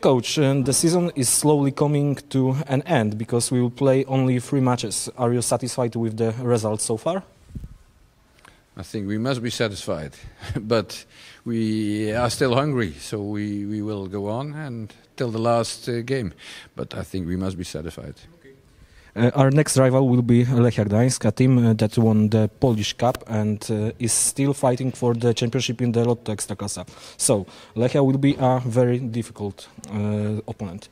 Coach, uh, the season is slowly coming to an end because we will play only three matches. Are you satisfied with the results so far? I think we must be satisfied, but we are still hungry, so we, we will go on and till the last uh, game. But I think we must be satisfied. Uh, our next rival will be Lechia Gdańsk, a team uh, that won the Polish Cup and uh, is still fighting for the championship in the Lotto Ekstraklasa. So Lechia will be a very difficult opponent.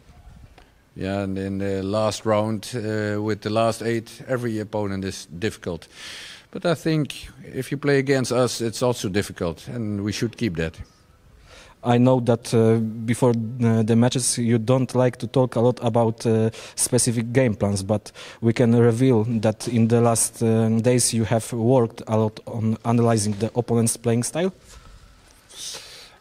Yeah, and in the last round, uh, with the last eight, every opponent is difficult. But I think if you play against us, it's also difficult, and we should keep that. I know that uh, before uh, the matches you don't like to talk a lot about uh, specific game plans, but we can reveal that in the last um, days you have worked a lot on analyzing the opponent's playing style.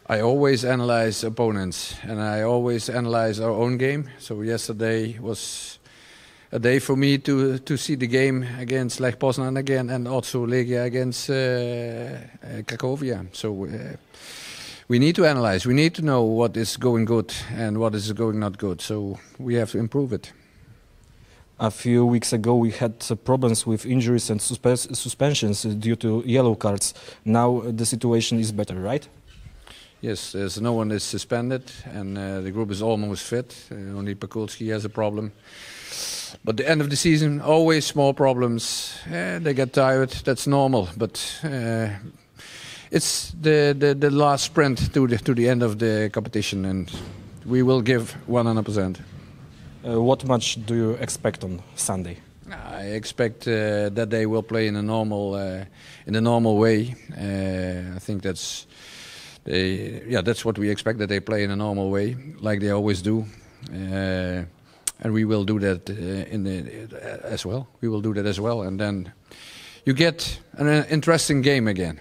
I always analyze opponents, and I always analyze our own game. So yesterday was a day for me to to see the game against Lech Poznan again, and also Legia against uh, uh. So. We need to analyze. We need to know what is going good and what is going not good. So we have to improve it. A few weeks ago, we had problems with injuries and suspe- suspensions due to yellow cards. Now uh, the situation is better, right? Yes, there's no one is suspended, and uh, the group is almost fit. Uh, only Pakulski has a problem. But the end of the season, always small problems. Uh, they get tired. That's normal. But uh, it's the, the, the last sprint to the to the end of the competition, and we will give 100%. Uh, what match do you expect on Sunday? I expect uh, that they will play in a normal uh, in a normal way. Uh, I think that's they, yeah that's what we expect that they play in a normal way like they always do. Uh, and we will do that uh, in the, as well. We will do that as well, and then you get an interesting game again.